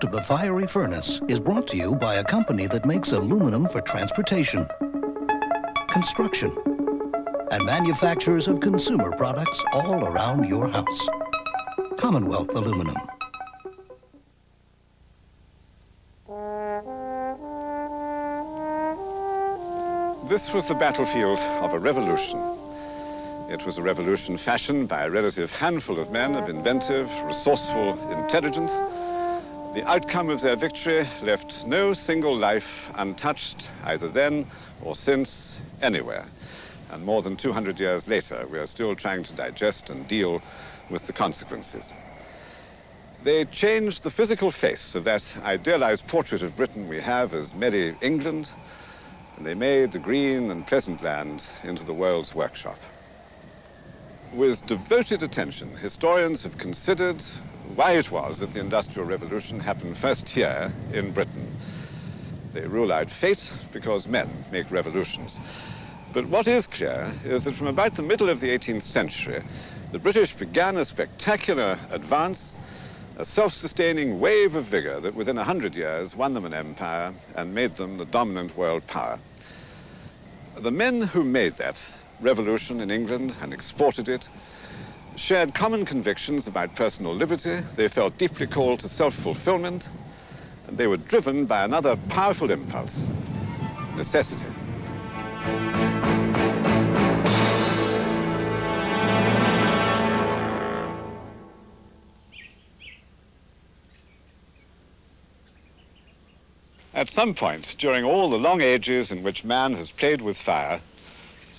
Out of the Fiery Furnace is brought to you by a company that makes aluminum for transportation, construction, and manufacturers of consumer products all around your house. Commonwealth Aluminum. This was the battlefield of a revolution. It was a revolution fashioned by a relative handful of men of inventive, resourceful intelligence. The outcome of their victory left no single life untouched, either then or since, anywhere. And more than 200 years later, we are still trying to digest and deal with the consequences. They changed the physical face of that idealized portrait of Britain we have as merry England, and they made the green and pleasant land into the world's workshop. With devoted attention, historians have considered why it was that the Industrial Revolution happened first here in Britain. They rule out fate because men make revolutions. But what is clear is that from about the middle of the 18th century, the British began a spectacular advance, a self-sustaining wave of vigor that within a hundred years won them an empire and made them the dominant world power. The men who made that revolution in England and exported it shared common convictions about personal liberty. They felt deeply called to self-fulfillment, and they were driven by another powerful impulse, necessity. At some point, during all the long ages in which man has played with fire,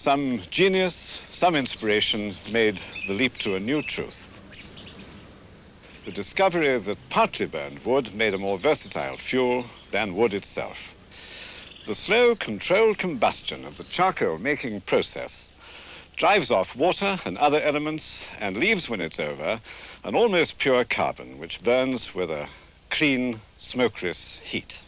some genius, some inspiration made the leap to a new truth. The discovery that partly burned wood made a more versatile fuel than wood itself. The slow, controlled combustion of the charcoal-making process drives off water and other elements and leaves, when it's over, an almost pure carbon, which burns with a clean, smokeless heat.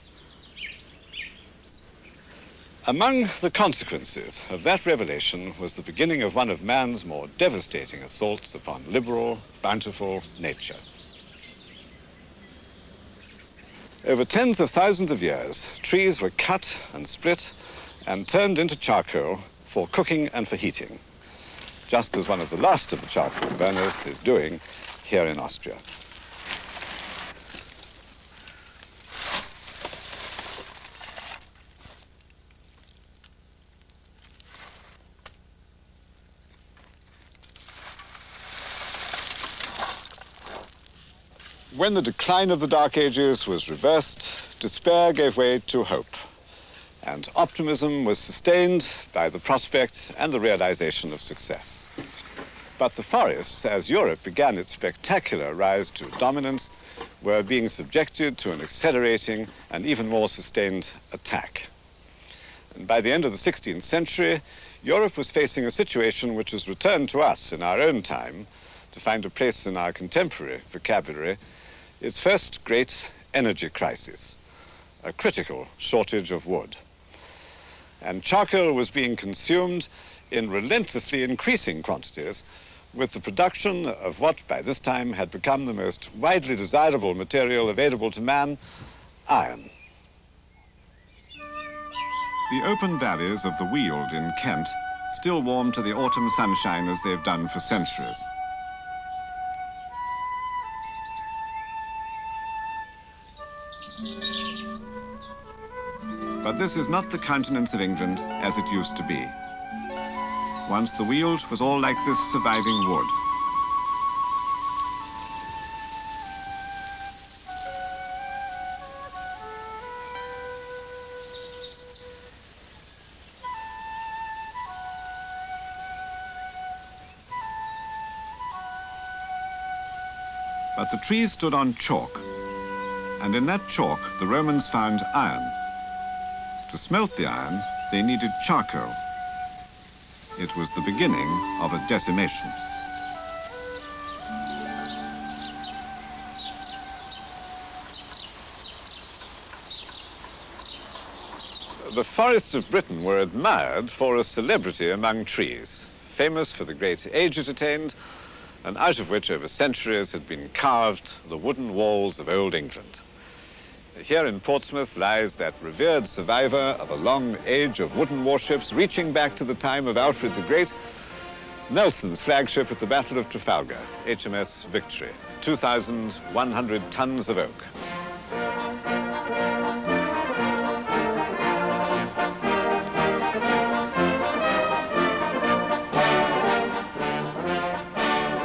Among the consequences of that revelation was the beginning of one of man's more devastating assaults upon liberal, bountiful nature. Over tens of thousands of years, trees were cut and split and turned into charcoal for cooking and for heating, just as one of the last of the charcoal burners is doing here in Austria. When the decline of the Dark Ages was reversed, despair gave way to hope. And optimism was sustained by the prospect and the realization of success. But the forests, as Europe began its spectacular rise to dominance, were being subjected to an accelerating and even more sustained attack. And by the end of the 16th century, Europe was facing a situation which has returned to us in our own time to find a place in our contemporary vocabulary its first great energy crisis, a critical shortage of wood. And charcoal was being consumed in relentlessly increasing quantities with the production of what by this time had become the most widely desirable material available to man, iron. The open valleys of the Weald in Kent still warm to the autumn sunshine as they've done for centuries. But this is not the countenance of England as it used to be. Once the Weald was all like this surviving wood. But the trees stood on chalk, and in that chalk the Romans found iron. To smelt the iron, they needed charcoal. It was the beginning of a decimation. The forests of Britain were admired for a celebrity among trees, famous for the great age it attained, and out of which over centuries had been carved the wooden walls of old England. Here in Portsmouth lies that revered survivor of a long age of wooden warships reaching back to the time of Alfred the Great, Nelson's flagship at the Battle of Trafalgar, HMS Victory, 2,100 tons of oak.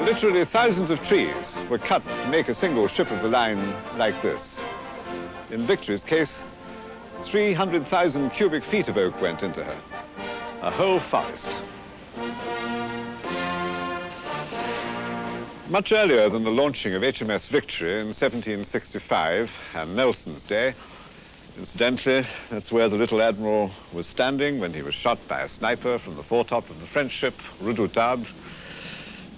Literally thousands of trees were cut to make a single ship of the line like this. In Victory's case, 300,000 cubic feet of oak went into her, a whole forest. Much earlier than the launching of HMS Victory in 1765 and Nelson's day, incidentally, that's where the little admiral was standing when he was shot by a sniper from the foretop of the French ship Redoutable.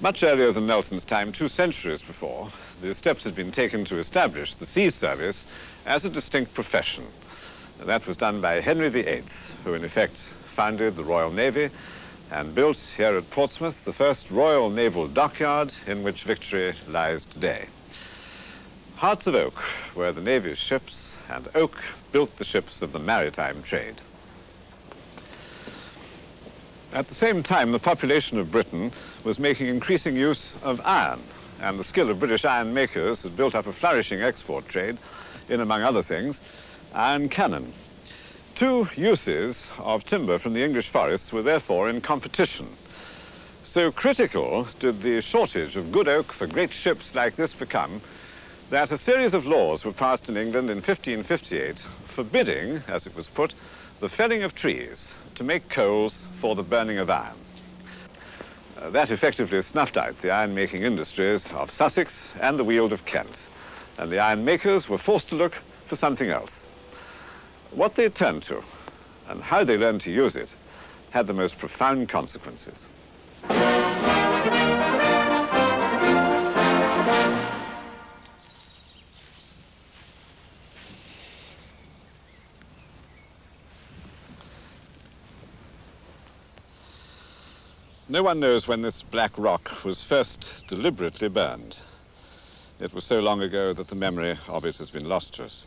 Much earlier than Nelson's time, two centuries before, the steps had been taken to establish the sea service as a distinct profession. And that was done by Henry VIII, who in effect founded the Royal Navy and built here at Portsmouth the first Royal Naval Dockyard in which Victory lies today. Hearts of Oak were the Navy's ships, and oak built the ships of the maritime trade. At the same time, the population of Britain was making increasing use of iron, and the skill of British iron makers had built up a flourishing export trade in, among other things, and cannon. Two uses of timber from the English forests were therefore in competition. So critical did the shortage of good oak for great ships like this become that a series of laws were passed in England in 1558 forbidding, as it was put, the felling of trees to make coals for the burning of iron. Uh, that effectively snuffed out the iron-making industries of Sussex and the Weald of Kent, and the iron makers were forced to look for something else. What they turned to and how they learned to use it had the most profound consequences. No one knows when this black rock was first deliberately burned. It was so long ago that the memory of it has been lost to us.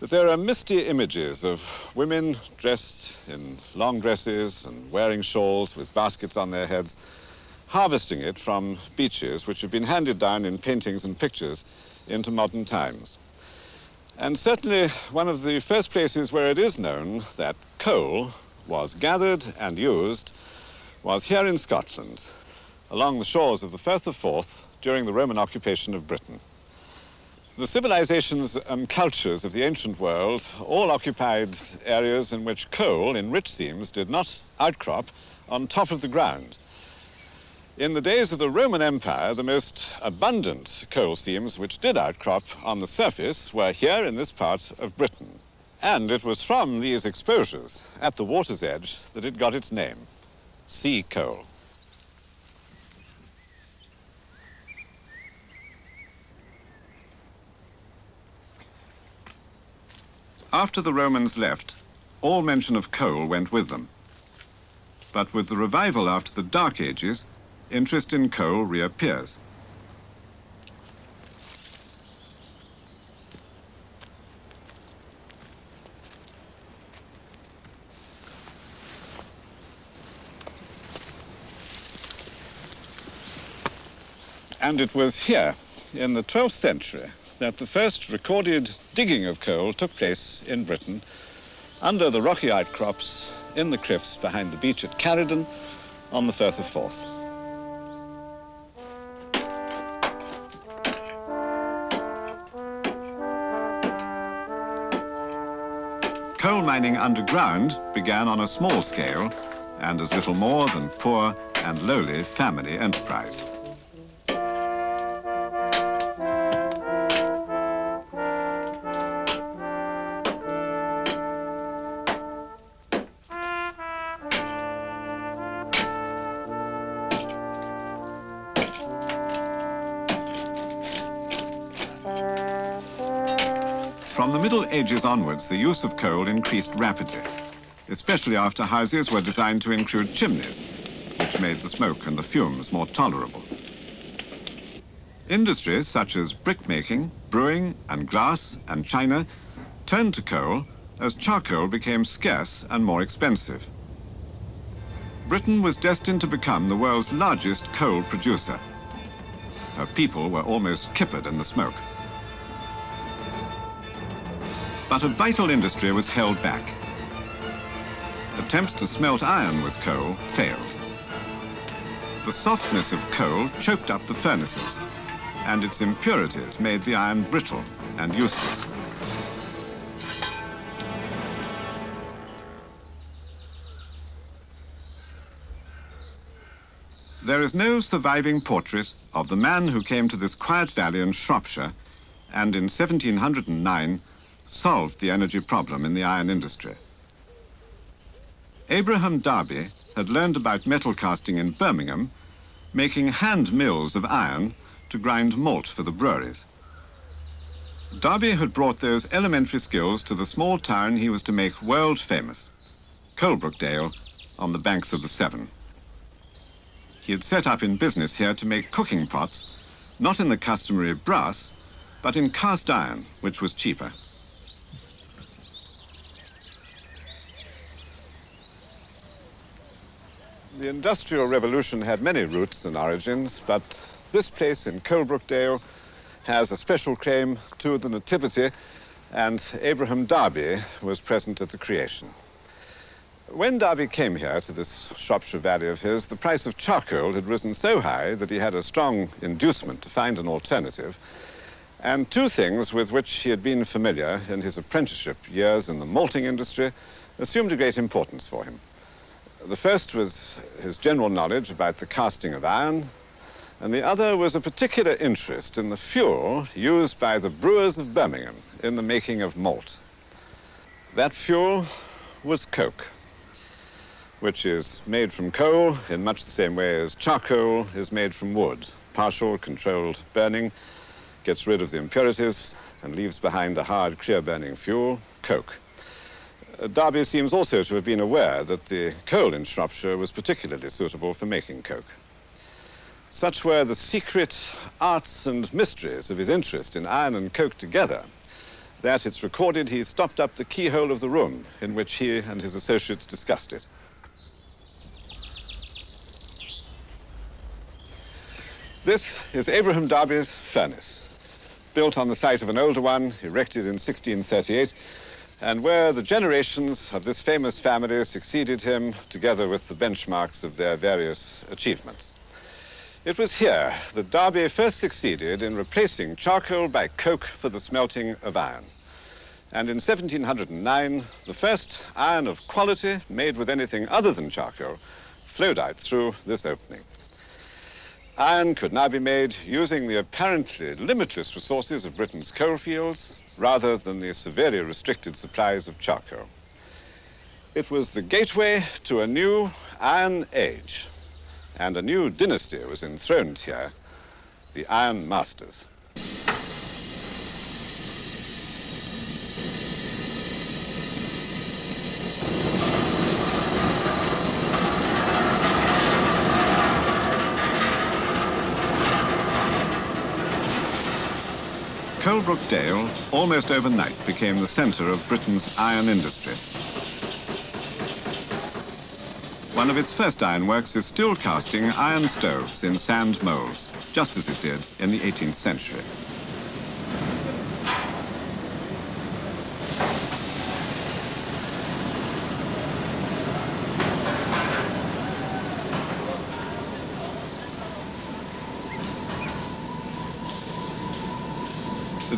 But there are misty images of women dressed in long dresses and wearing shawls with baskets on their heads, harvesting it from beaches which have been handed down in paintings and pictures into modern times. And certainly one of the first places where it is known that coal was gathered and used was here in Scotland, along the shores of the Firth of Forth during the Roman occupation of Britain. The civilizations and cultures of the ancient world all occupied areas in which coal in rich seams did not outcrop on top of the ground. In the days of the Roman Empire, the most abundant coal seams which did outcrop on the surface were here in this part of Britain. And it was from these exposures at the water's edge that it got its name, sea coal. After the Romans left, all mention of coal went with them. But with the revival after the Dark Ages, interest in coal reappears. And it was here, in the 12th century, that the first recorded digging of coal took place in Britain under the rocky outcrops in the cliffs behind the beach at Carriden on the Firth of Forth. Coal mining underground began on a small scale and as little more than poor and lowly family enterprise. Ages onwards, the use of coal increased rapidly, especially after houses were designed to include chimneys, which made the smoke and the fumes more tolerable. Industries such as brickmaking, brewing, and glass and china turned to coal as charcoal became scarce and more expensive. Britain was destined to become the world's largest coal producer. Her people were almost kippered in the smoke. But a vital industry was held back. Attempts to smelt iron with coal failed. The softness of coal choked up the furnaces, and its impurities made the iron brittle and useless. There is no surviving portrait of the man who came to this quiet valley in Shropshire and in 1709 solved the energy problem in the iron industry. Abraham Darby had learned about metal casting in Birmingham, making hand mills of iron to grind malt for the breweries. Darby had brought those elementary skills to the small town he was to make world famous, Coalbrookdale, on the banks of the Severn. He had set up in business here to make cooking pots, not in the customary brass, but in cast iron, which was cheaper. The Industrial Revolution had many roots and origins, but this place in Coalbrookdale has a special claim to the Nativity, and Abraham Darby was present at the creation. When Darby came here to this Shropshire Valley of his, the price of charcoal had risen so high that he had a strong inducement to find an alternative. And two things with which he had been familiar in his apprenticeship years in the malting industry assumed a great importance for him. The first was his general knowledge about the casting of iron, and the other was a particular interest in the fuel used by the brewers of Birmingham in the making of malt. That fuel was coke which is made from coal in much the same way as charcoal is made from wood. Partial controlled burning gets rid of the impurities and leaves behind a hard, clear-burning fuel, coke. Darby seems also to have been aware that the coal in Shropshire was particularly suitable for making coke. Such were the secret arts and mysteries of his interest in iron and coke together that it's recorded he stopped up the keyhole of the room in which he and his associates discussed it. This is Abraham Darby's furnace, built on the site of an older one, erected in 1638, and where the generations of this famous family succeeded him together with the benchmarks of their various achievements. It was here that Darby first succeeded in replacing charcoal by coke for the smelting of iron. And in 1709, the first iron of quality made with anything other than charcoal flowed out through this opening. Iron could now be made using the apparently limitless resources of Britain's coalfields rather than the severely restricted supplies of charcoal. It was the gateway to a new iron age, and a new dynasty was enthroned here, the Iron Masters. Coalbrookdale, almost overnight, became the centre of Britain's iron industry. One of its first ironworks is still casting iron stoves in sand moulds, just as it did in the 18th century.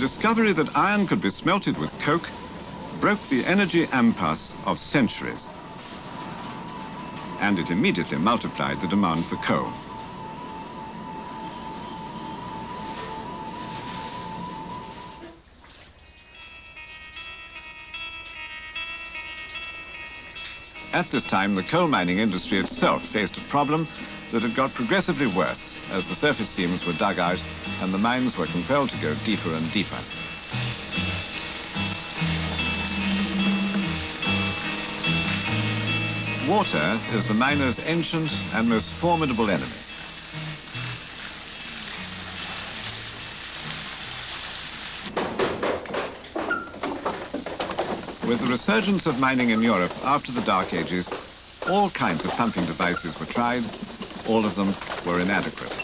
Discovery that iron could be smelted with coke broke the energy impasse of centuries. And it immediately multiplied the demand for coal. At this time, the coal mining industry itself faced a problem that had got progressively worse as the surface seams were dug out and the mines were compelled to go deeper and deeper. Water is the miner's ancient and most formidable enemy. With the resurgence of mining in Europe after the Dark Ages, all kinds of pumping devices were tried, all of them were inadequate.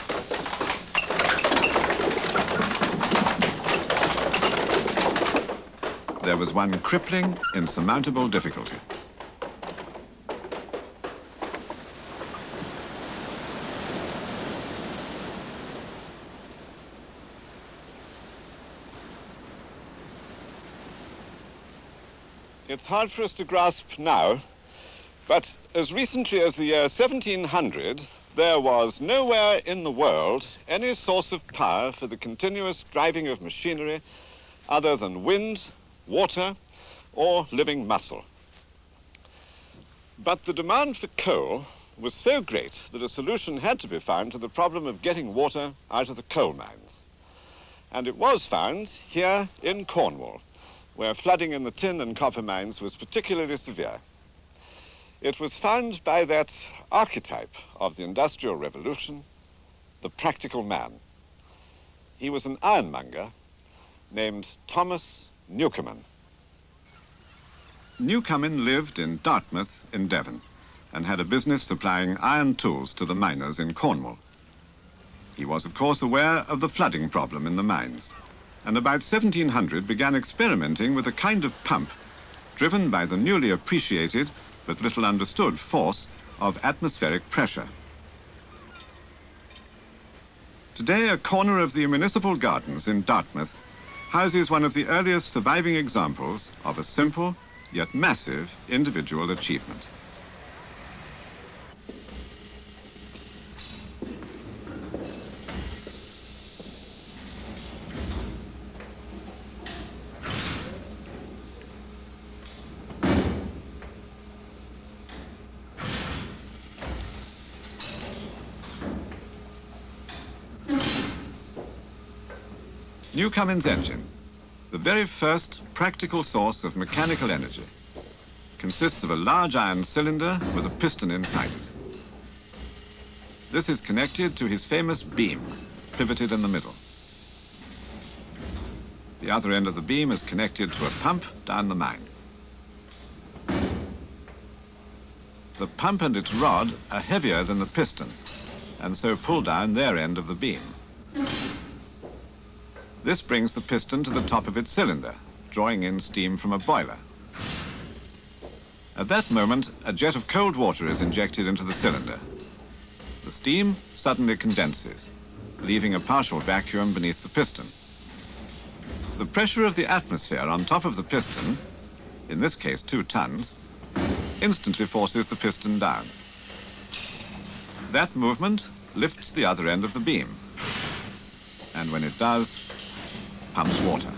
Was one crippling, insurmountable difficulty. It's hard for us to grasp now, but as recently as the year 1700, there was nowhere in the world any source of power for the continuous driving of machinery other than wind, water, or living muscle. But the demand for coal was so great that a solution had to be found to the problem of getting water out of the coal mines. And it was found here in Cornwall where flooding in the tin and copper mines was particularly severe. It was found by that archetype of the Industrial Revolution, the practical man. He was an ironmonger named Thomas Newcomen. Newcomen lived in Dartmouth in Devon and had a business supplying iron tools to the miners in Cornwall. He was, of course, aware of the flooding problem in the mines and about 1700 began experimenting with a kind of pump driven by the newly appreciated but little understood force of atmospheric pressure. Today, a corner of the municipal gardens in Dartmouth houses one of the earliest surviving examples of a simple yet massive individual achievement. Newcomen's engine, the very first practical source of mechanical energy, consists of a large iron cylinder with a piston inside it. This is connected to his famous beam, pivoted in the middle. The other end of the beam is connected to a pump down the mine. The pump and its rod are heavier than the piston, and so pull down their end of the beam. This brings the piston to the top of its cylinder, drawing in steam from a boiler. At that moment, a jet of cold water is injected into the cylinder. The steam suddenly condenses, leaving a partial vacuum beneath the piston. The pressure of the atmosphere on top of the piston, in this case two tons, instantly forces the piston down. That movement lifts the other end of the beam. And when it does, pumps water.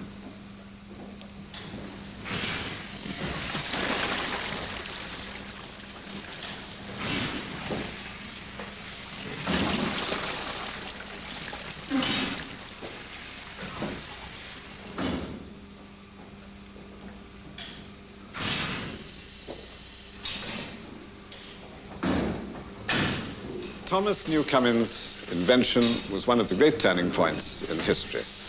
Thomas Newcomen's invention was one of the great turning points in history.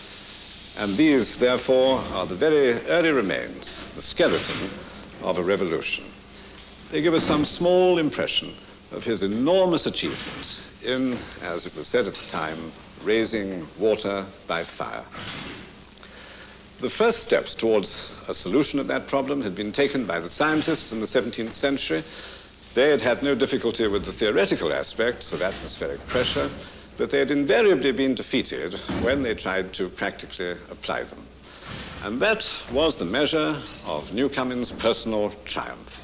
And these, therefore, are the very early remains, the skeleton of a revolution. They give us some small impression of his enormous achievement in, as it was said at the time, raising water by fire. The first steps towards a solution of that problem had been taken by the scientists in the 17th century. They had had no difficulty with the theoretical aspects of atmospheric pressure, but they had invariably been defeated when they tried to practically apply them. And that was the measure of Newcomen's personal triumph.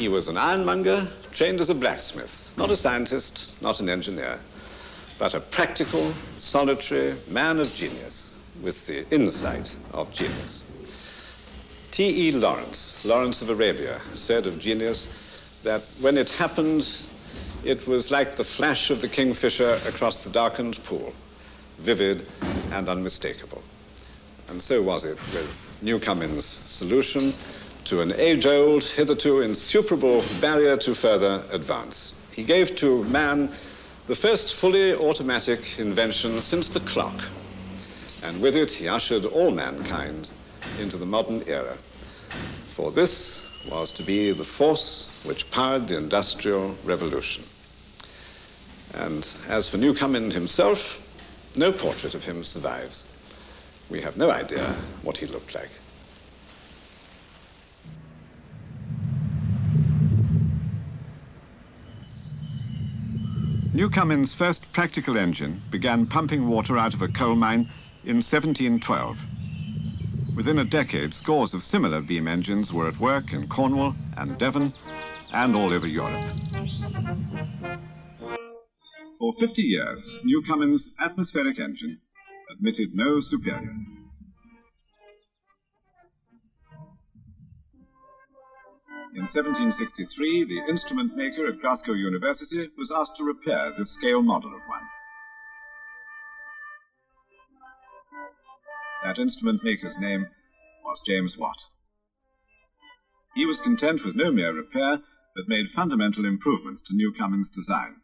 He was an ironmonger trained as a blacksmith, not a scientist, not an engineer, but a practical, solitary man of genius with the insight of genius. T.E. Lawrence, Lawrence of Arabia, said of genius that when it happened, it was like the flash of the kingfisher across the darkened pool, vivid and unmistakable. And so was it with Newcomen's solution to an age-old, hitherto insuperable barrier to further advance. He gave to man the first fully automatic invention since the clock, and with it he ushered all mankind into the modern era. for this was to be the force which powered the Industrial Revolution. And as for Newcomen himself, no portrait of him survives. We have no idea what he looked like. Newcomen's first practical engine began pumping water out of a coal mine in 1712. Within a decade, scores of similar beam engines were at work in Cornwall and Devon and all over Europe. For 50 years, Newcomen's atmospheric engine admitted no superior. In 1763, the instrument maker at Glasgow University was asked to repair the scale model of one. That instrument maker's name was James Watt. He was content with no mere repair, but made fundamental improvements to Newcomen's design.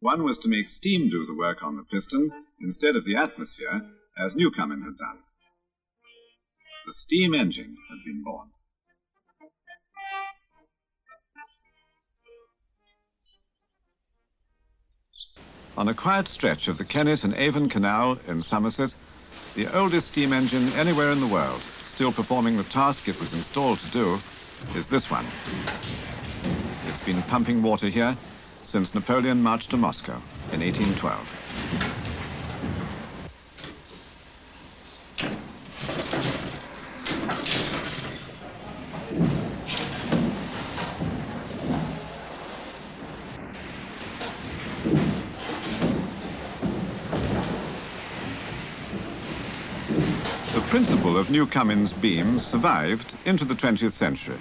One was to make steam do the work on the piston instead of the atmosphere, as Newcomen had done. The steam engine had been born. On a quiet stretch of the Kennet and Avon Canal in Somerset, the oldest steam engine anywhere in the world, still performing the task it was installed to do, is this one. It's been pumping water here since Napoleon marched to Moscow in 1812. The principle of Newcomen's beams survived into the 20th century.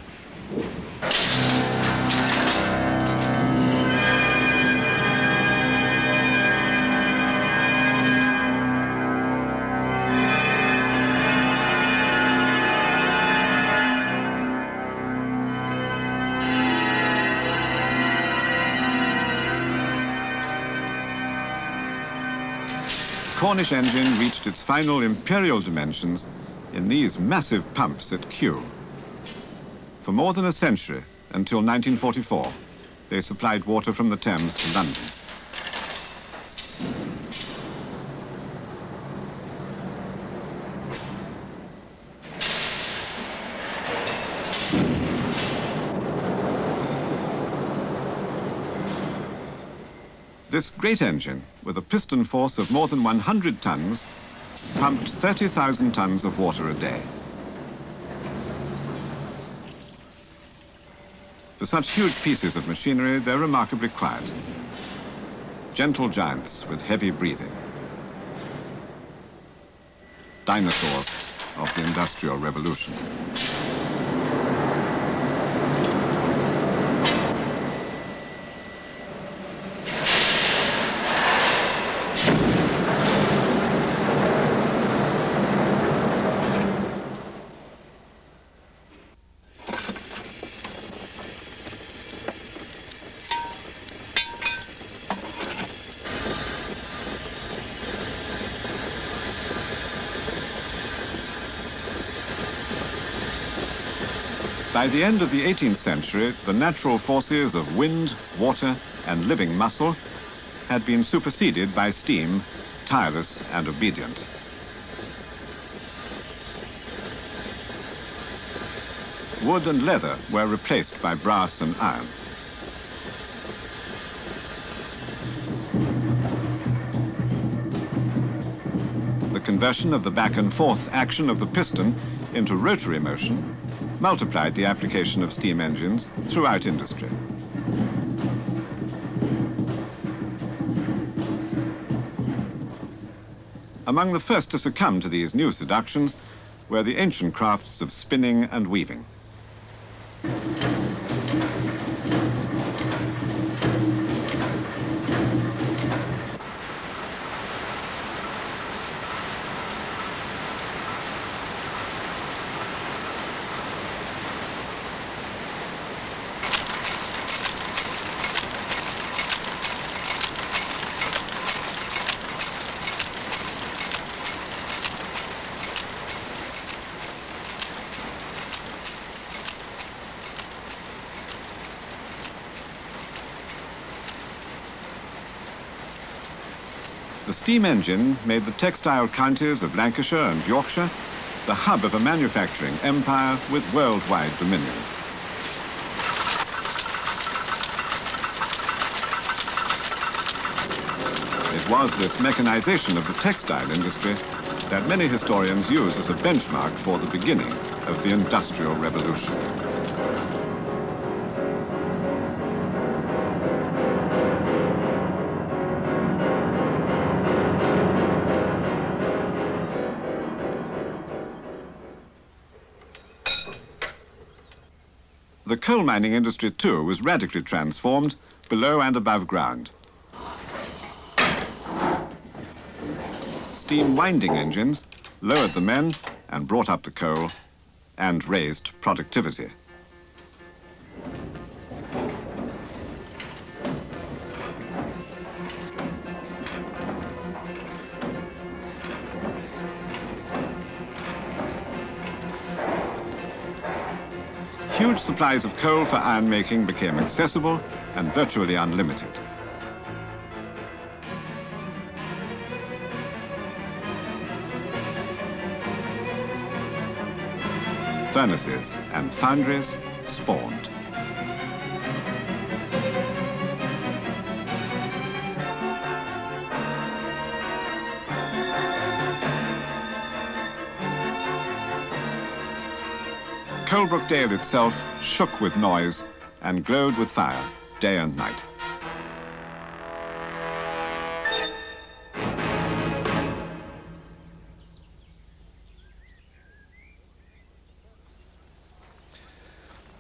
Cornish engine reached its final imperial dimensions in these massive pumps at Kew. For more than a century, until 1944, they supplied water from the Thames to London. This great engine, with a piston force of more than 100 tons, pumped 30,000 tons of water a day. For such huge pieces of machinery, they're remarkably quiet. Gentle giants with heavy breathing. Dinosaurs of the Industrial Revolution. By the end of the 18th century, the natural forces of wind, water, and living muscle had been superseded by steam, tireless and obedient. Wood and leather were replaced by brass and iron. The conversion of the back and forth action of the piston into rotary motion multiplied the application of steam engines throughout industry. Among the first to succumb to these new seductions were the ancient crafts of spinning and weaving. The steam engine made the textile counties of Lancashire and Yorkshire the hub of a manufacturing empire with worldwide dominions. It was this mechanization of the textile industry that many historians use as a benchmark for the beginning of the Industrial Revolution. Coal mining industry, too, was radically transformed below and above ground. Steam winding engines lowered the men and brought up the coal and raised productivity. Supplies of coal for iron making became accessible and virtually unlimited. Furnaces and foundries spawned. Coalbrookdale itself shook with noise and glowed with fire day and night.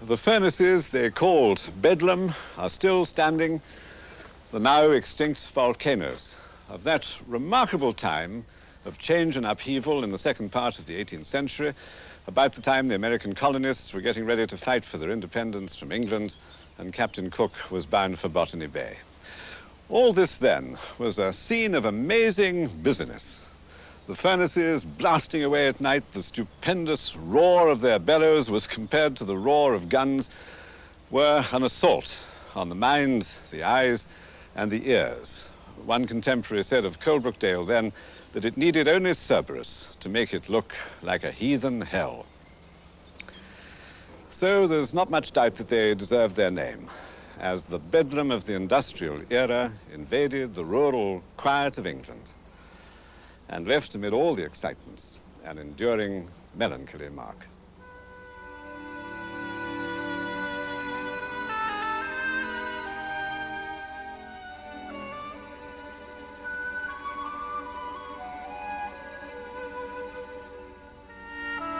The furnaces they called Bedlam are still standing, the now extinct volcanoes of that remarkable time of change and upheaval in the second part of the 18th century, about the time the American colonists were getting ready to fight for their independence from England and Captain Cook was bound for Botany Bay. All this then was a scene of amazing business. The furnaces blasting away at night, the stupendous roar of their bellows was compared to the roar of guns, were an assault on the mind, the eyes, and the ears. One contemporary said of Coalbrookdale then that it needed only Cerberus to make it look like a heathen hell. So there's not much doubt that they deserved their name, as the bedlam of the industrial era invaded the rural quiet of England and left amid all the excitements an enduring melancholy mark.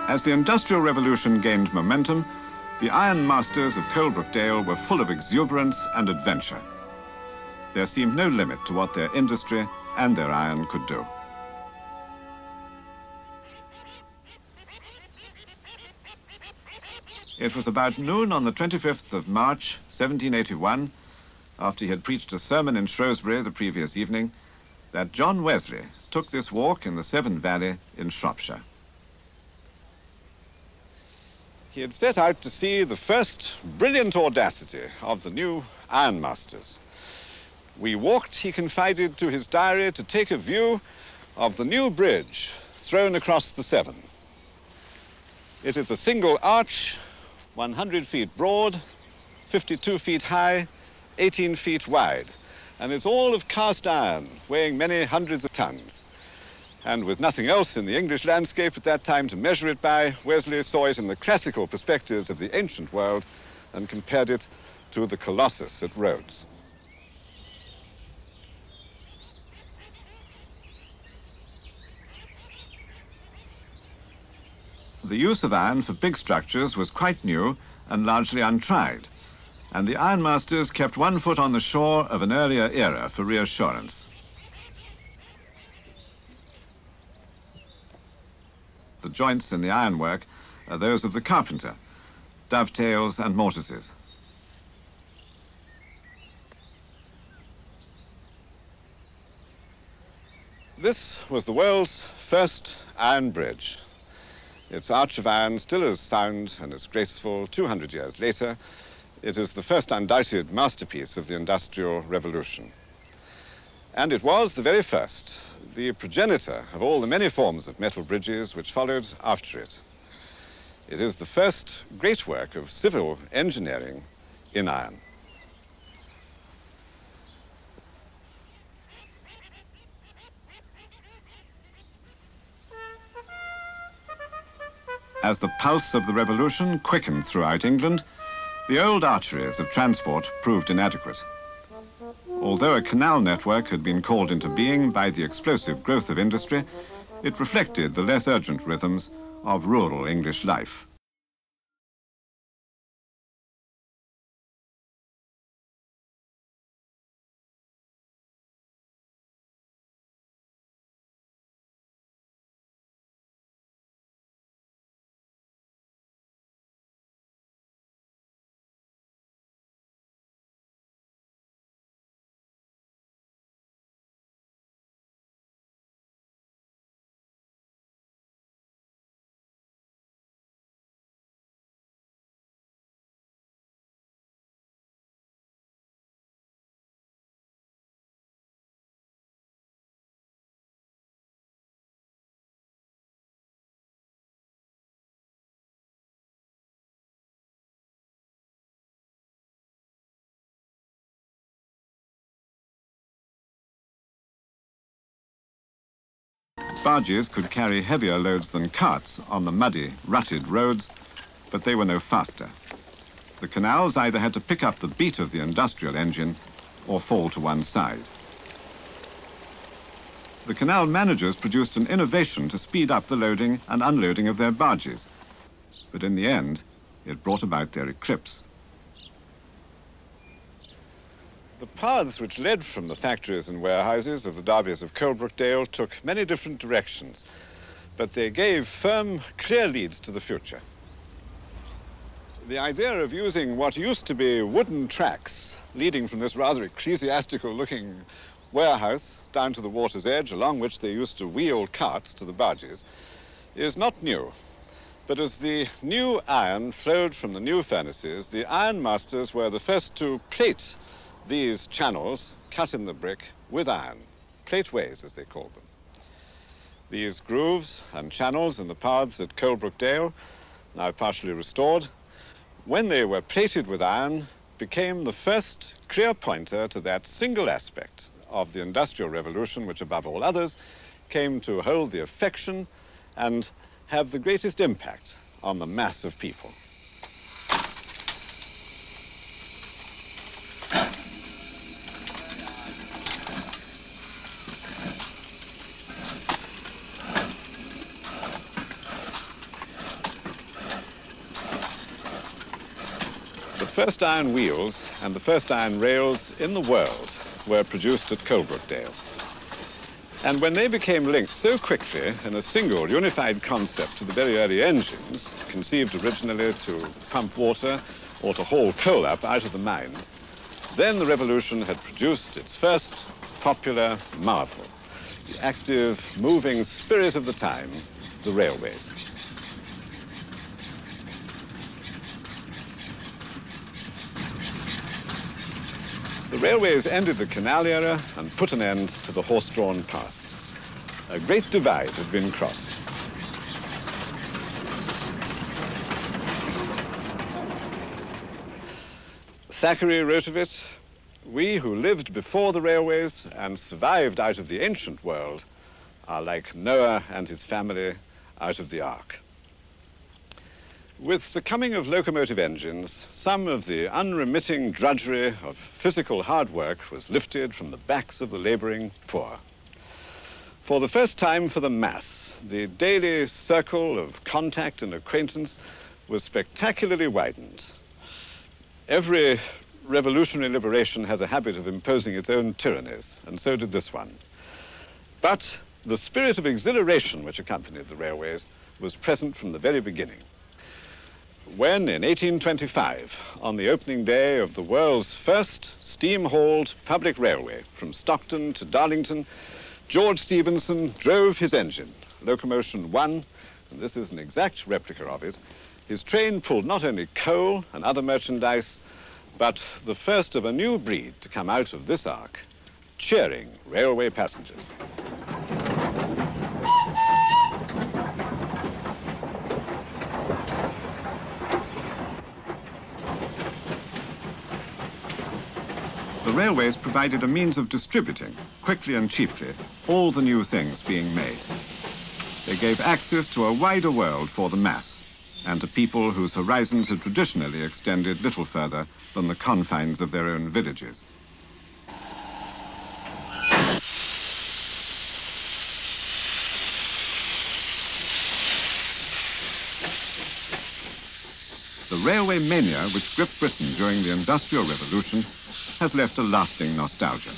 As the Industrial Revolution gained momentum, the iron masters of Coalbrookdale were full of exuberance and adventure. There seemed no limit to what their industry and their iron could do. It was about noon on the 25th of March, 1781, after he had preached a sermon in Shrewsbury the previous evening, that John Wesley took this walk in the Severn Valley in Shropshire. He had set out to see the first brilliant audacity of the new ironmasters. We walked, he confided to his diary, to take a view of the new bridge thrown across the Severn. It is a single arch, 100 feet broad, 52 feet high, 18 feet wide, and it's all of cast iron, weighing many hundreds of tons. And with nothing else in the English landscape at that time to measure it by, Wesley saw it in the classical perspectives of the ancient world and compared it to the Colossus at Rhodes. The use of iron for big structures was quite new and largely untried, and the ironmasters kept one foot on the shore of an earlier era for reassurance. The joints in the ironwork are those of the carpenter, dovetails and mortises. This was the world's first iron bridge. Its arch of iron still as sound and as graceful 200 years later. It is the first undoubted masterpiece of the Industrial Revolution. And it was the very first, the progenitor of all the many forms of metal bridges which followed after it. It is the first great work of civil engineering in iron. As the pulse of the revolution quickened throughout England, the old arteries of transport proved inadequate. Although a canal network had been called into being by the explosive growth of industry, it reflected the less urgent rhythms of rural English life. Barges could carry heavier loads than carts on the muddy, rutted roads, but they were no faster. The canals either had to pick up the beat of the industrial engine or fall to one side. The canal managers produced an innovation to speed up the loading and unloading of their barges, but in the end, it brought about their eclipse. The paths which led from the factories and warehouses of the Darbys of Coalbrookdale took many different directions, but they gave firm, clear leads to the future. The idea of using what used to be wooden tracks leading from this rather ecclesiastical-looking warehouse down to the water's edge, along which they used to wheel carts to the barges, is not new. But as the new iron flowed from the new furnaces, the ironmasters were the first to plate these channels cut in the brick with iron, plateways as they called them. These grooves and channels in the paths at Coalbrookdale, now partially restored, when they were plated with iron, became the first clear pointer to that single aspect of the Industrial Revolution which, above all others, came to hold the affection and have the greatest impact on the mass of people. First iron wheels and the first iron rails in the world were produced at Coalbrookdale. And when they became linked so quickly in a single unified concept to the very early engines, conceived originally to pump water or to haul coal up out of the mines, then the revolution had produced its first popular marvel, the active, moving spirit of the time, the railways. The railways ended the canal era and put an end to the horse-drawn past. A great divide had been crossed. Thackeray wrote of it, we who lived before the railways and survived out of the ancient world are like Noah and his family out of the ark. With the coming of locomotive engines, some of the unremitting drudgery of physical hard work was lifted from the backs of the laboring poor. For the first time for the mass, the daily circle of contact and acquaintance was spectacularly widened. Every revolutionary liberation has a habit of imposing its own tyrannies, and so did this one. But the spirit of exhilaration which accompanied the railways was present from the very beginning when in 1825, on the opening day of the world's first steam-hauled public railway from Stockton to Darlington, George Stephenson drove his engine, Locomotion 1, and this is an exact replica of it. His train pulled not only coal and other merchandise, but the first of a new breed to come out of this ark, cheering railway passengers. Railways provided a means of distributing, quickly and cheaply, all the new things being made. They gave access to a wider world for the mass, and to people whose horizons had traditionally extended little further than the confines of their own villages. The railway mania which gripped Britain during the Industrial Revolution has left a lasting nostalgia.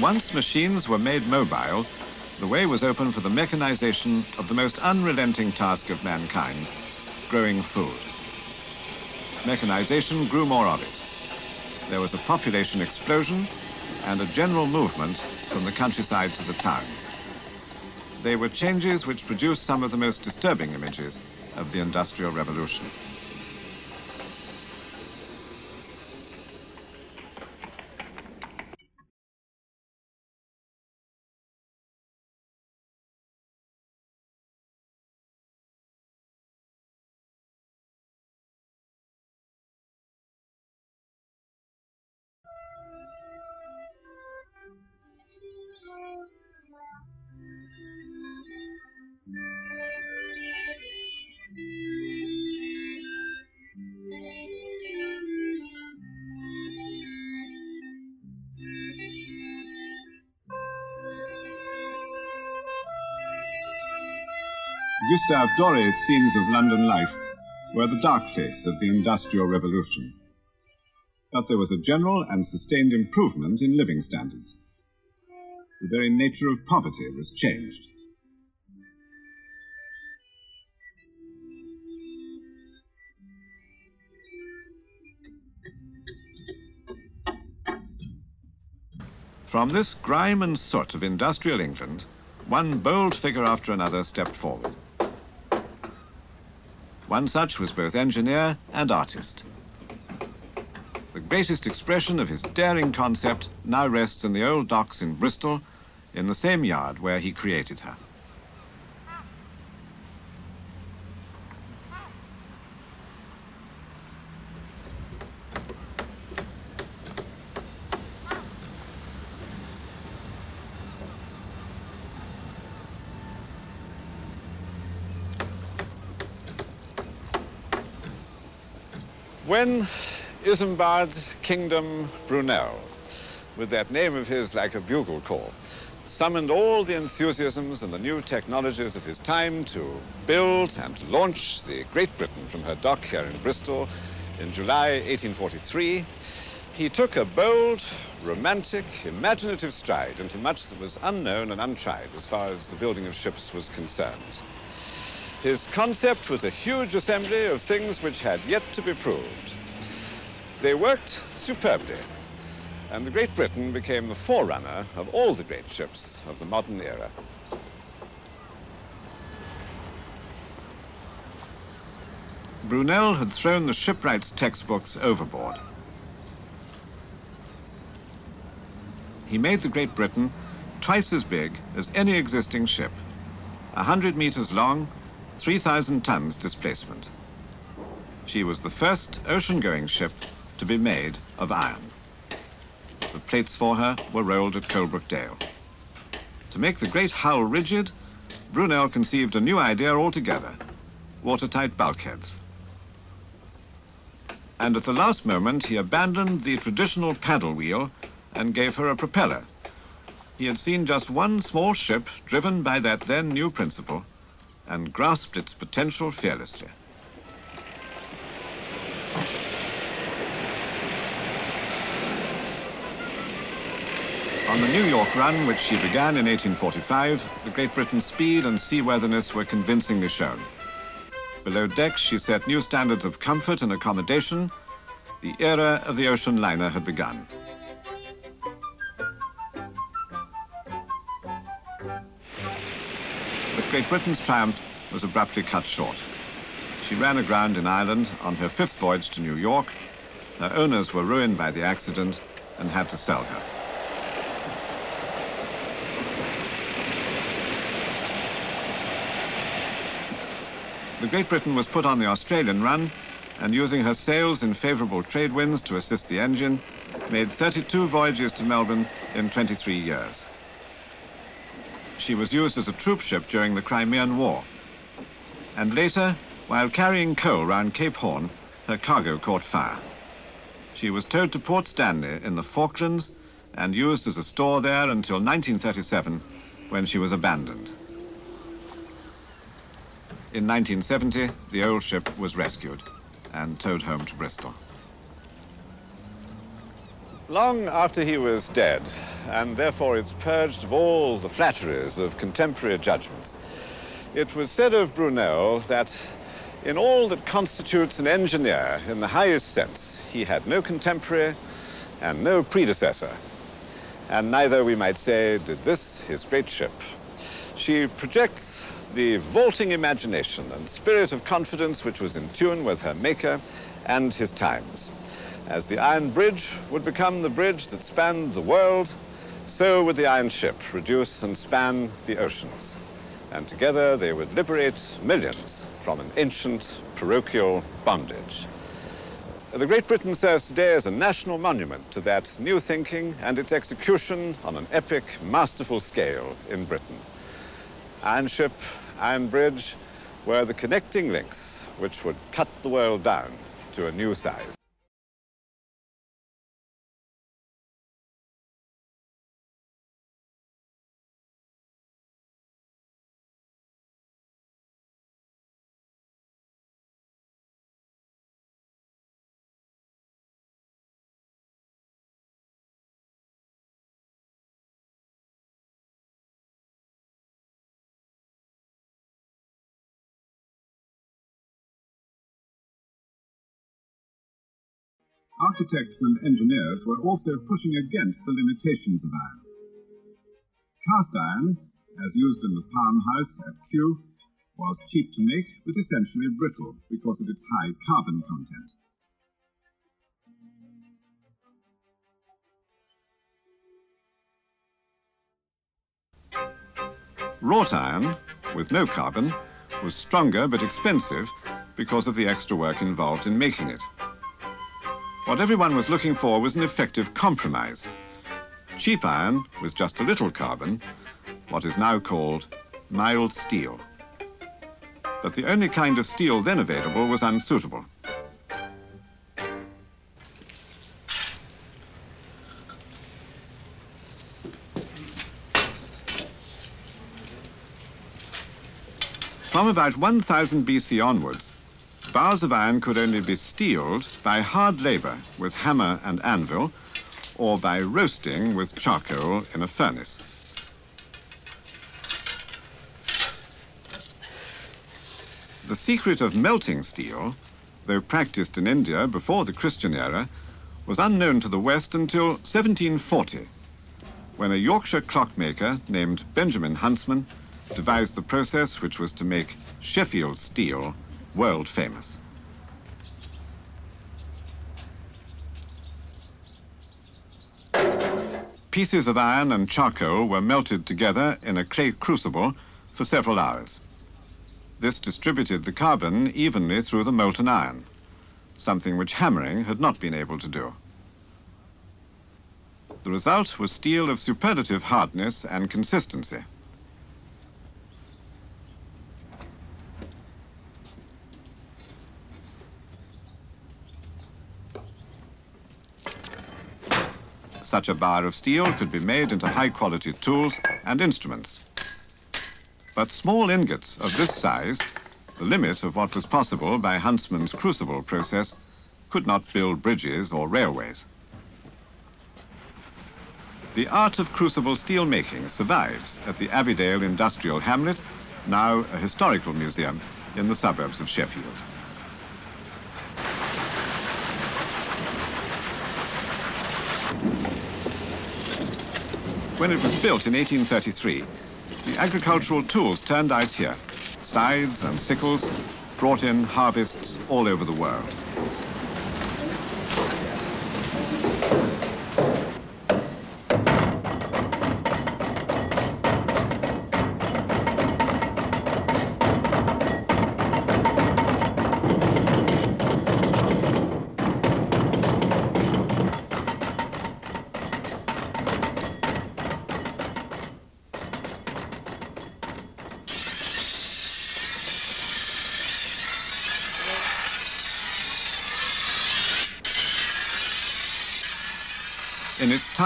Once machines were made mobile, the way was open for the mechanization of the most unrelenting task of mankind, growing food. Mechanization grew more of it. There was a population explosion and a general movement from the countryside to the towns. They were changes which produced some of the most disturbing images of the Industrial Revolution. Gustave Doré's scenes of London life were the dark face of the Industrial Revolution. But there was a general and sustained improvement in living standards. The very nature of poverty was changed. From this grime and soot of industrial England, one bold figure after another stepped forward. One such was both engineer and artist. The greatest expression of his daring concept now rests in the old docks in Bristol, in the same yard where he created her. When Isambard Kingdom Brunel, with that name of his like a bugle call, summoned all the enthusiasms and the new technologies of his time to build and launch the Great Britain from her dock here in Bristol in July 1843, he took a bold, romantic, imaginative stride into much that was unknown and untried as far as the building of ships was concerned. His concept was a huge assembly of things which had yet to be proved. They worked superbly, and the Great Britain became the forerunner of all the great ships of the modern era. Brunel had thrown the shipwrights' textbooks overboard. He made the Great Britain twice as big as any existing ship, 100 meters long 3,000 tons displacement. She was the first ocean-going ship to be made of iron. The plates for her were rolled at Coalbrookdale. To make the great hull rigid, Brunel conceived a new idea altogether, watertight bulkheads. And at the last moment, he abandoned the traditional paddle wheel and gave her a propeller. He had seen just one small ship driven by that then new principle, and grasped its potential fearlessly. On the New York run, which she began in 1845, the Great Britain's speed and seaworthiness were convincingly shown. Below decks, she set new standards of comfort and accommodation. The era of the ocean liner had begun. Great Britain's triumph was abruptly cut short. She ran aground in Ireland on her fifth voyage to New York. Her owners were ruined by the accident and had to sell her. The Great Britain was put on the Australian run and using her sails in favourable trade winds to assist the engine, made 32 voyages to Melbourne in 23 years. She was used as a troop ship during the Crimean War. And later, while carrying coal round Cape Horn, her cargo caught fire. She was towed to Port Stanley in the Falklands and used as a store there until 1937, when she was abandoned. In 1970, the old ship was rescued and towed home to Bristol. Long after he was dead, and therefore it's purged of all the flatteries of contemporary judgments, it was said of Brunel that in all that constitutes an engineer in the highest sense, he had no contemporary and no predecessor. And neither, we might say, did this, his great ship. She projects the vaulting imagination and spirit of confidence which was in tune with her maker and his times. As the iron bridge would become the bridge that spanned the world, so would the iron ship reduce and span the oceans. And together they would liberate millions from an ancient parochial bondage. The Great Britain serves today as a national monument to that new thinking and its execution on an epic, masterful scale in Britain. Iron ship Iron Bridge were the connecting links which would cut the world down to a new size. Architects and engineers were also pushing against the limitations of iron. Cast iron, as used in the Palm House at Kew, was cheap to make but essentially brittle because of its high carbon content. Wrought iron, with no carbon, was stronger but expensive because of the extra work involved in making it. What everyone was looking for was an effective compromise. Cheap iron with just a little carbon, what is now called mild steel. But the only kind of steel then available was unsuitable. From about 1000 BC onwards, Bars of iron could only be steeled by hard labor with hammer and anvil or by roasting with charcoal in a furnace. The secret of melting steel, though practiced in India before the Christian era, was unknown to the West until 1740, when a Yorkshire clockmaker named Benjamin Huntsman devised the process which was to make Sheffield steel world famous. Pieces of iron and charcoal were melted together in a clay crucible for several hours. This distributed the carbon evenly through the molten iron, something which hammering had not been able to do. The result was steel of superlative hardness and consistency. Such a bar of steel could be made into high-quality tools and instruments. But small ingots of this size, the limit of what was possible by Huntsman's crucible process, could not build bridges or railways. The art of crucible steel making survives at the Abbeydale Industrial Hamlet, now a historical museum in the suburbs of Sheffield. When it was built in 1833, The agricultural tools turned out here, scythes and sickles, brought in harvests all over the world.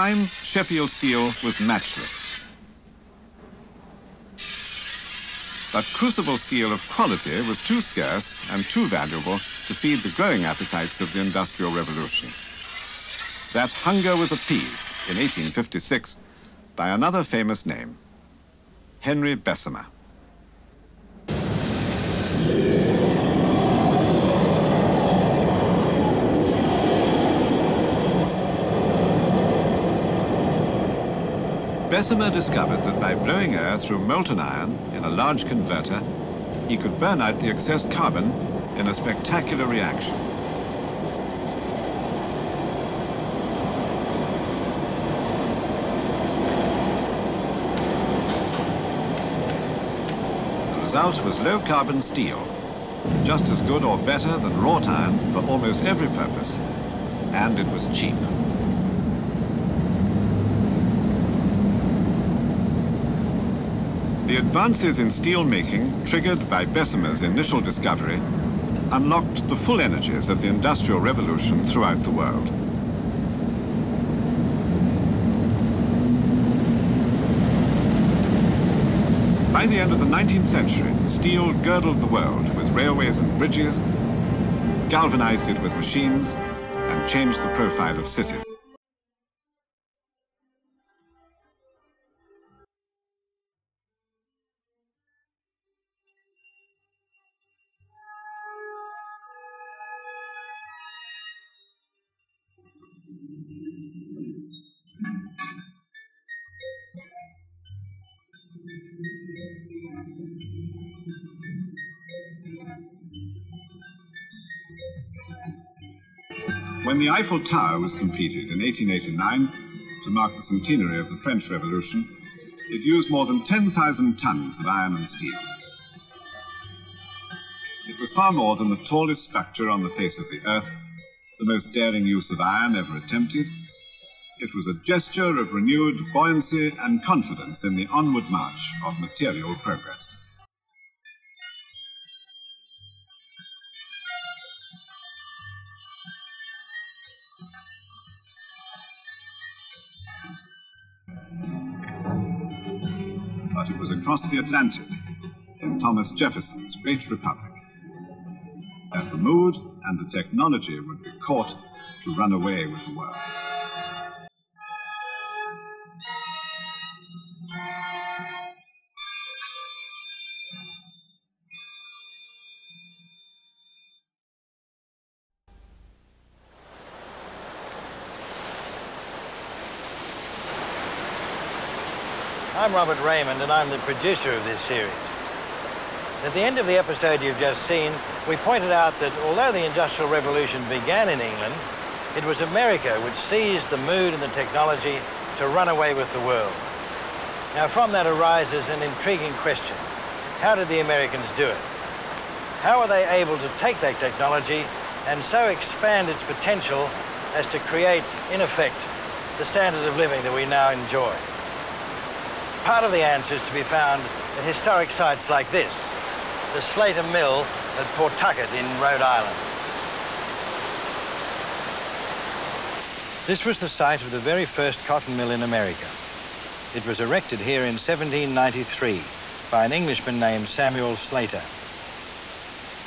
Time, Sheffield steel was matchless. But crucible steel of quality was too scarce and too valuable to feed the growing appetites of the Industrial Revolution. That hunger was appeased in 1856 by another famous name, Henry Bessemer. Bessemer discovered that by blowing air through molten iron in a large converter, he could burn out the excess carbon in a spectacular reaction. The result was low-carbon steel, just as good or better than wrought iron for almost every purpose, and it was cheap. The advances in steel making, triggered by Bessemer's initial discovery, unlocked the full energies of the Industrial Revolution throughout the world. By the end of the 19th century, steel girdled the world with railways and bridges, galvanized it with machines, and changed the profile of cities. When the Eiffel Tower was completed in 1889, to mark the centenary of the French Revolution, it used more than 10,000 tons of iron and steel. It was far more than the tallest structure on the face of the earth, the most daring use of iron ever attempted. It was a gesture of renewed buoyancy and confidence in the onward march of material progress. Across the Atlantic, in Thomas Jefferson's great republic, that the mood and the technology would be caught to run away with the world. I'm Robert Raymond and I'm the producer of this series. At the end of the episode you've just seen, we pointed out that although the Industrial Revolution began in England, it was America which seized the mood and the technology to run away with the world. Now from that arises an intriguing question. How did the Americans do it? How are they able to take that technology and so expand its potential as to create, in effect, the standard of living that we now enjoy? Part of the answer is to be found at historic sites like this, the Slater Mill at Pawtucket in Rhode Island. This was the site of the very first cotton mill in America. It was erected here in 1793 by an Englishman named Samuel Slater.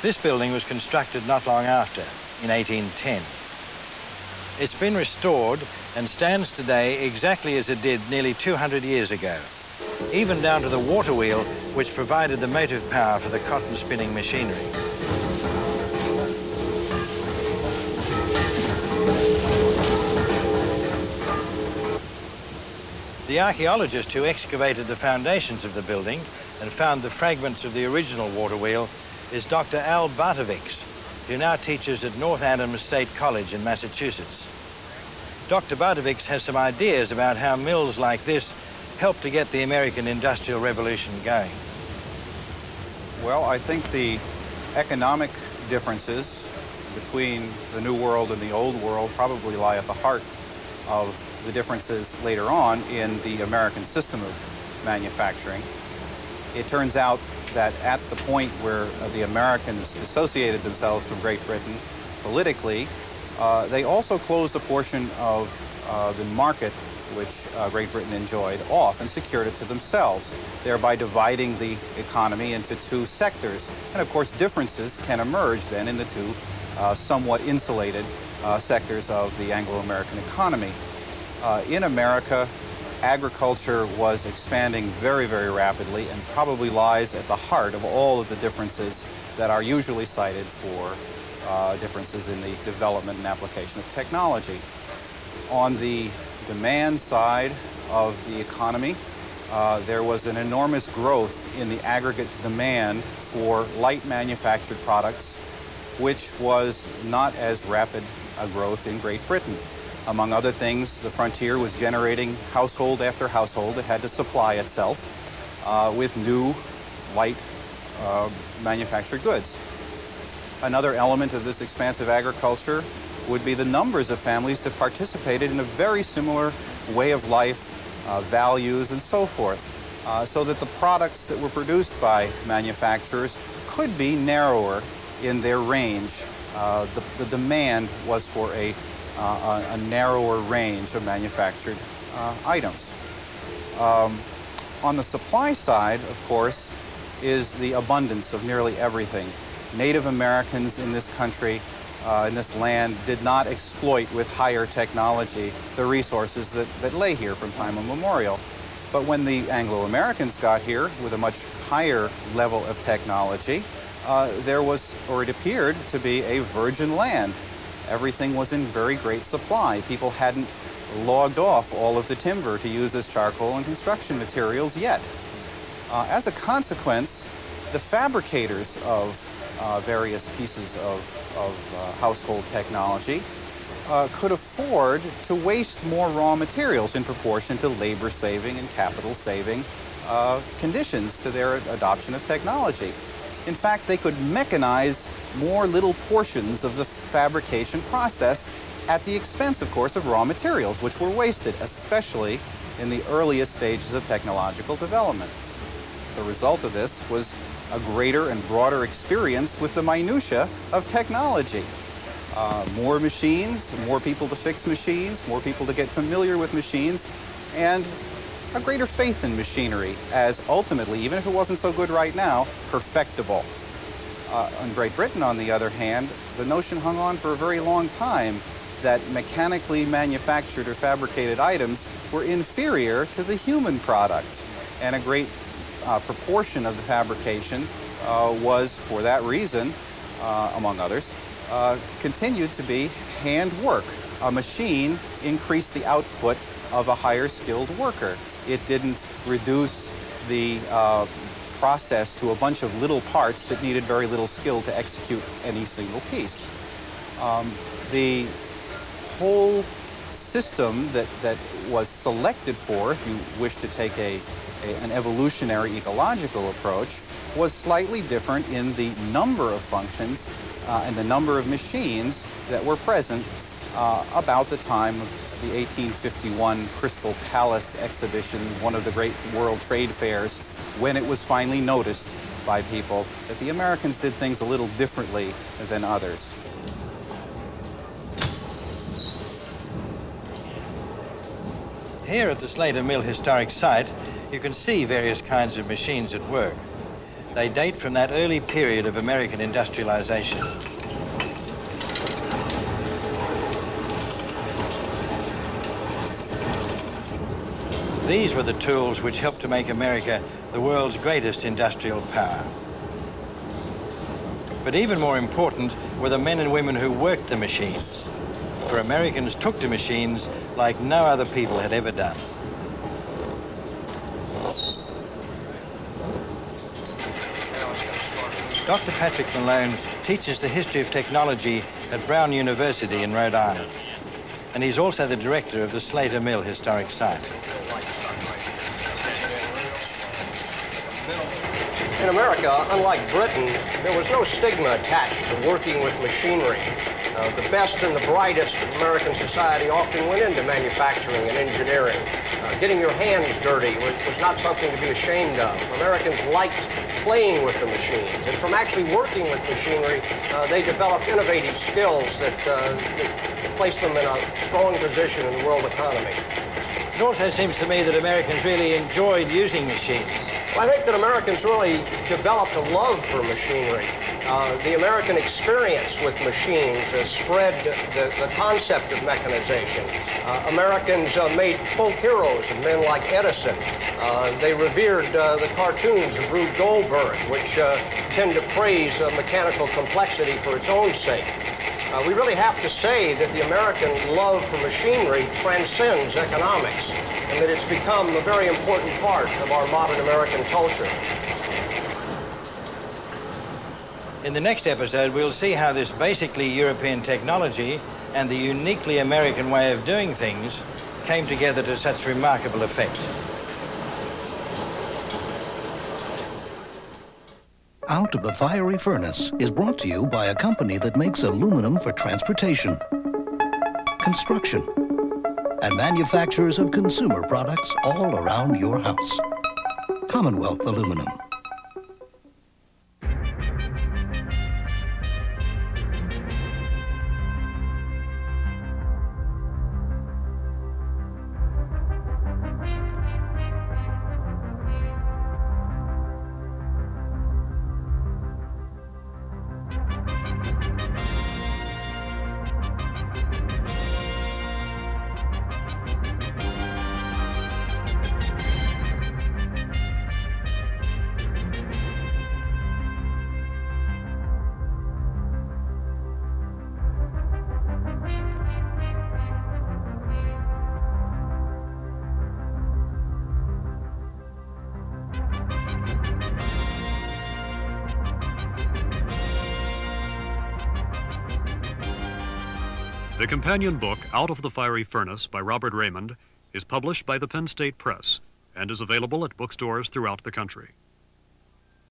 This building was constructed not long after, in 1810. It's been restored and stands today exactly as it did nearly 200 years ago even down to the water wheel, which provided the motive power for the cotton spinning machinery. The archaeologist who excavated the foundations of the building and found the fragments of the original water wheel is Dr. Al Bartovics, who now teaches at North Adams State College in Massachusetts. Dr. Bartovics has some ideas about how mills like this helped to get the American Industrial Revolution going. Well, I think the economic differences between the New World and the Old World probably lie at the heart of the differences later on in the American system of manufacturing. It turns out that at the point where the Americans dissociated themselves from Great Britain politically, uh, they also closed a portion of uh, the market which uh, Great Britain enjoyed off and secured it to themselves, thereby dividing the economy into two sectors. And of course, differences can emerge then in the two uh, somewhat insulated uh, sectors of the Anglo-American economy. in America, agriculture was expanding very, very rapidly and probably lies at the heart of all of the differences that are usually cited for uh, differences in the development and application of technology. On the demand side of the economy, uh, there was an enormous growth in the aggregate demand for light manufactured products, which was not as rapid a growth in Great Britain. Among other things, the frontier was generating household after household. It had to supply itself uh, with new, light uh, manufactured goods. Another element of this expansive agriculture would be the numbers of families that participated in a very similar way of life, uh, values, and so forth, uh, so that the products that were produced by manufacturers could be narrower in their range. Uh, the, the demand was for a uh, a, a, narrower range of manufactured uh, items. Um, on the supply side, of course, is the abundance of nearly everything. Native Americans in this country, uh, in this land, did not exploit with higher technology the resources that, that lay here from time immemorial. But when the Anglo-Americans got here with a much higher level of technology, uh, there was, or it appeared to be, a virgin land everything was in very great supply. People hadn't logged off all of the timber to use as charcoal and construction materials yet. Uh, as a consequence, the fabricators of uh, various pieces of, of uh, household technology uh, could afford to waste more raw materials in proportion to labor saving and capital saving uh, conditions to their adoption of technology. In fact, they could mechanize more little portions of the fabrication process at the expense, of course, of raw materials, which were wasted, especially in the earliest stages of technological development. The result of this was a greater and broader experience with the minutiae of technology. Uh, more machines, more people to fix machines, more people to get familiar with machines, and a greater faith in machinery as ultimately, even if it wasn't so good right now, perfectible. Uh, in Great Britain, on the other hand, the notion hung on for a very long time that mechanically manufactured or fabricated items were inferior to the human product. And a great uh, proportion of the fabrication uh, was, for that reason, uh, among others, uh, continued to be handwork. A machine increased the output of a higher skilled worker. It didn't reduce the uh, process to a bunch of little parts that needed very little skill to execute any single piece. Um, the whole system that, that was selected for, if you wish to take a, a, an evolutionary ecological approach, was slightly different in the number of functions uh, and the number of machines that were present uh, about the time of the 1851 Crystal Palace exhibition, one of the great world trade fairs, when it was finally noticed by people that the Americans did things a little differently than others. Here at the Slater Mill Historic Site, you can see various kinds of machines at work. They date from that early period of American industrialization. These were the tools which helped to make America the world's greatest industrial power. But even more important were the men and women who worked the machines. For Americans took to machines like no other people had ever done. Dr. Patrick Malone teaches the history of technology at Brown University in Rhode Island. And he's also the director of the Slater Mill Historic Site. In America, unlike Britain, there was no stigma attached to working with machinery. Uh, the best and the brightest of American society often went into manufacturing and engineering. Uh, getting your hands dirty was, was, not something to be ashamed of. Americans liked playing with the machines. And from actually working with machinery, uh, they developed innovative skills that, uh, that placed them in a strong position in the world economy. It also seems to me that Americans really enjoyed using machines. Well, I think that Americans really developed a love for machinery. Uh, the American experience with machines uh, spread the, the, concept of mechanization. Uh, Americans uh, made folk heroes of men like Edison. Uh, they revered uh, the cartoons of Rube Goldberg, which tend to praise mechanical complexity for its own sake. Uh, we really have to say that the American love for machinery transcends economics and that it's become a very important part of our modern American culture. In the next episode, we'll see how this basically European technology and the uniquely American way of doing things came together to such remarkable effect. Out of the Fiery Furnace is brought to you by a company that makes aluminum for transportation, construction, and manufacturers of consumer products all around your house. Commonwealth Aluminum. Companion book, Out of the Fiery Furnace by Robert Raymond, is published by the Penn State Press and is available at bookstores throughout the country.